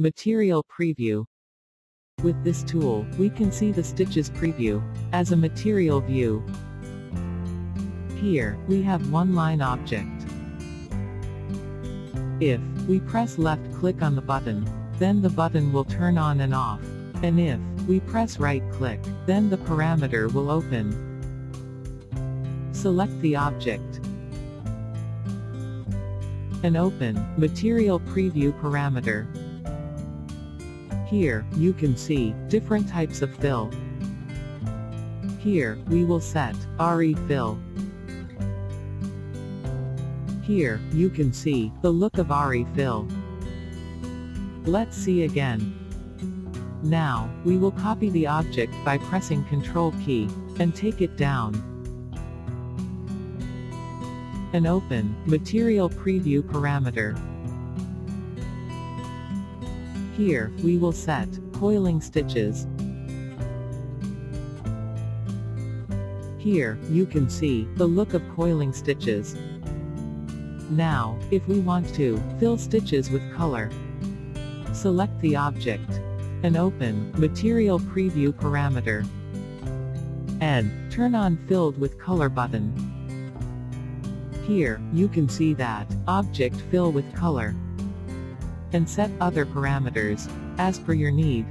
Material Preview. With this tool, we can see the stitches preview, as a material view. Here, we have one line object. If we press left click on the button, then the button will turn on and off. And if we press right click, then the parameter will open. Select the object and open Material Preview parameter. Here, you can see different types of fill. Here, we will set Aarri fill. Here, you can see the look of Aarri fill. Let's see again. Now, we will copy the object by pressing Ctrl key, and take it down. And open, Material Preview parameter. Here, we will set, coiling stitches. Here, you can see, the look of coiling stitches. Now, if we want to, fill stitches with color. Select the object, and open Material Preview parameter. And turn on Filled with Color button. Here, you can see that Object Fill with Color. And set other parameters, as per your need.